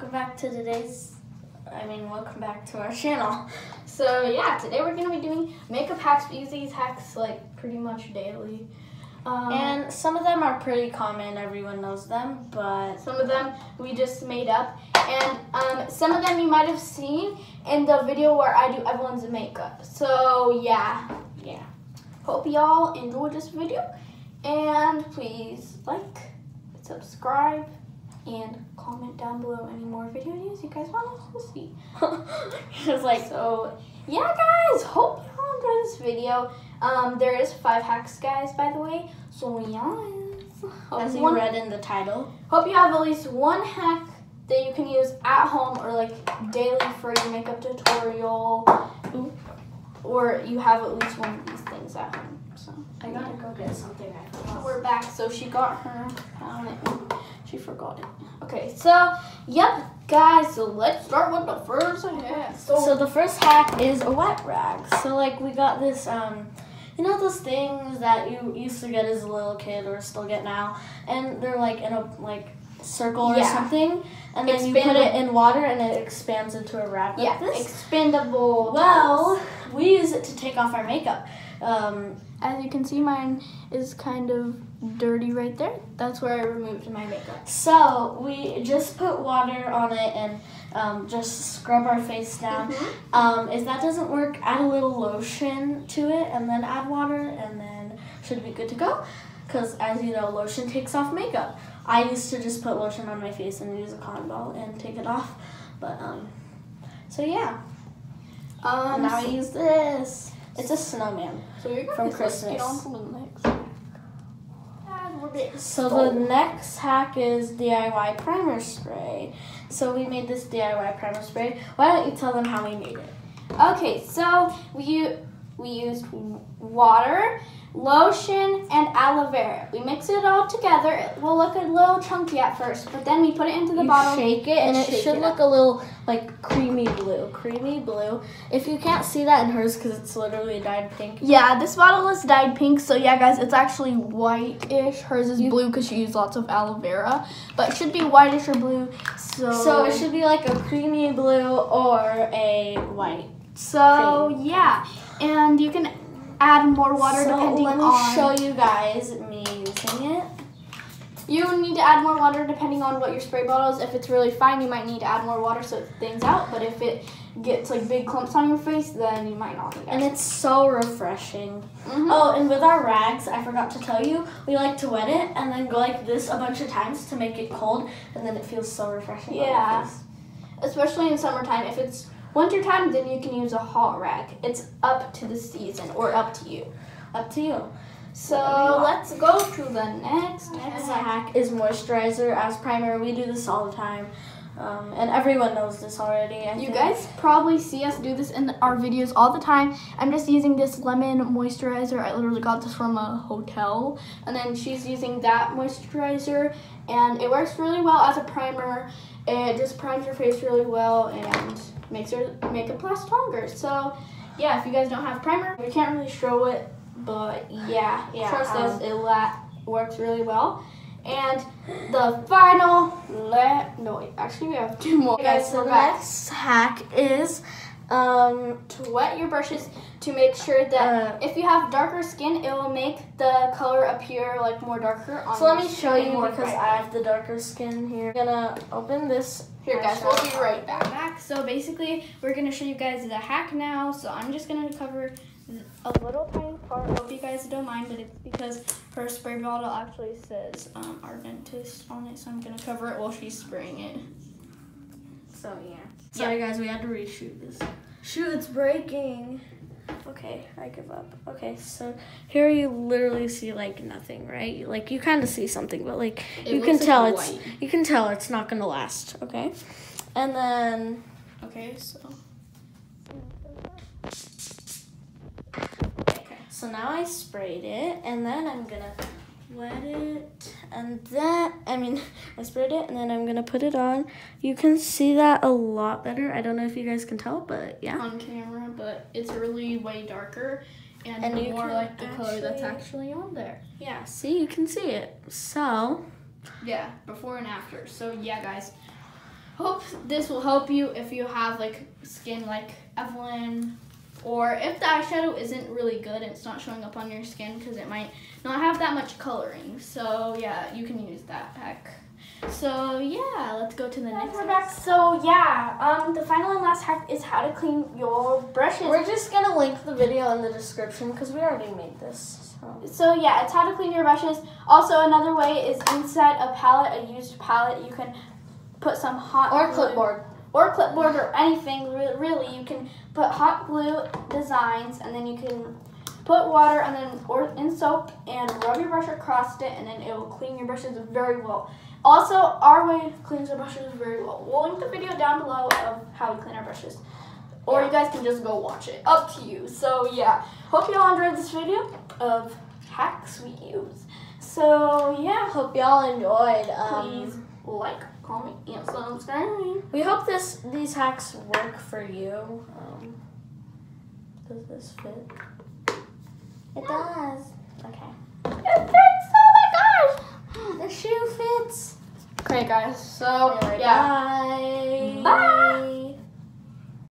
welcome back to today's. I mean, welcome back to our channel. So yeah, today we're gonna be doing makeup hacks. We use these hacks like pretty much daily. Um, And some of them are pretty common, everyone knows them, but some of them we just made up, and um, some of them you might have seen in the video where I do everyone's makeup. So yeah, yeah. hope y'all enjoyed this video, and please like, subscribe, and comment down below any more video ideas you guys want us to see. It's like, So yeah, guys, hope y'all enjoy this video. Um, there is five hacks, guys, by the way. So yes, hope as you one- read in the title. Hope you have at least one hack that you can use at home or like daily for your makeup tutorial, Ooh. or you have at least one of these things at home. So I gotta go get something I forgot. we're back. So she got her palette. Forgot it. Okay, so yep, guys. So let's start with the first hack. So the first hack is a wet rag. So like we got this, um, you know those things that you used to get as a little kid or still get now, and they're like in a like circle or Yeah. something, and then you put it in water and it expands into a rag like yeah, this. expendable. Well, we use it to take off our makeup. Um, as you can see, mine is kind of dirty right there. That's where I removed my makeup. So we just put water on it and um, just scrub our face down. Mm-hmm. Um, if that doesn't work, add a little lotion to it and then add water and then should be good to go. Because as you know, lotion takes off makeup. I used to just put lotion on my face and use a cotton ball and take it off. But um, so yeah, Um, now I use this. It's a snowman. so you're from gonna get Christmas. on to the next. hack. And we're getting So the next hack is DIY primer spray. So we made this DIY primer spray. Why don't you tell them how we made it? Okay, so we we used water, lotion, and aloe vera. We mix it all together. It will look a little chunky at first, but then we put it into the you bottle. shake it and and it should it look a little like creamy blue. Creamy blue. If you can't see that in hers because it's literally dyed pink. Yeah, this bottle is dyed pink, so yeah, guys, it's actually whitish. Hers is You- blue because she used lots of aloe vera, but it should be whitish or blue. So, So it should be like a creamy blue or a white. So yeah, and you can add more water so depending let me on. show you guys me using it. You need to add more water depending on what your spray bottle is. If it's really fine, you might need to add more water so it thins out. But if it gets like big clumps on your face, then you might not need And it's so refreshing. Mhm. Oh, and with our rags, I forgot to tell you, we like to wet it and then go like this a bunch of times to make it cold, and then it feels so refreshing. Yeah. Especially in summertime. If it's wintertime, then you can use a hot rag. It's up to the season or up to you. Up to you. So let's go to the next Next hack. hack is moisturizer as primer. We do this all the time, um, and everyone knows this already. I You think. guys probably see us do this in our videos all the time. I'm just using this lemon moisturizer. I literally got this from a hotel. And then she's using that moisturizer. And it works really well as a primer. It just primes your face really well and makes your makeup last longer. So, yeah, if you guys don't have primer, we can't really show it. But yeah, Yeah, trust um, us, it la- works really well. And the final, le- no, wait, actually, we have two more. Okay, guys, so the next hack is um, to wet your brushes to make sure that Uh, if you have darker skin, it will make the color appear like more darker on so let me show you because bright. I have the darker skin here. I'm gonna open this. Here, guys, we'll be right back. back. So basically, we're gonna show you guys the hack now. So I'm just gonna cover a little tiny part. Hope you guys don't mind, but it's because her spray bottle actually says um, our dentist on it. So I'm gonna cover it while she's spraying it. So yeah. Sorry guys, we had to reshoot this. Shoot, it's breaking. Okay, I give up. Okay, so here you literally see like nothing, right? Like you kind of see something, but like It you can like tell it's white. you can tell it's not gonna last. Okay, and then Okay, so okay, so now I sprayed it, and then I'm gonna wet it, and then I mean I sprayed it, and then I'm gonna put it on. You can see that a lot better. I don't know if you guys can tell, but yeah. on camera, but it's really way darker and, And more like the color that's actually- actually on there. Yeah, see, you can see it. So, Yeah, before and after. So yeah, guys. hope this will help you if you have like skin like Evelyn or if the eyeshadow isn't really good it's not showing up on your skin because it might not have that much coloring. So yeah, you can use that hack. So yeah, let's go to the next We're one. back. So yeah, um, the final and last hack is how to clean your brushes. We're just gonna link the video in the description because we already made this. So. So yeah, it's how to clean your brushes. Also, another way is inside a palette, a used palette, you can put some hot Or glue- clipboard. Or clipboard or anything. Really, you can put hot glue designs, and then you can put water and then or in soap and rub your brush across it, and then it will clean your brushes very well. Also, our way cleans our brushes very well. We'll link the video down below of how we clean our brushes. Or you guys can just go watch it. Up to you. So yeah, hope you all enjoyed this video of hacks we use. So yeah, Hope y'all enjoyed. Um, please like, comment, and subscribe. We hope this these hacks work for you. Um, does this fit? It does. Okay. It fits! Oh my gosh! The shoe fits. Okay, guys. So Anyway, yeah. bye. Bye.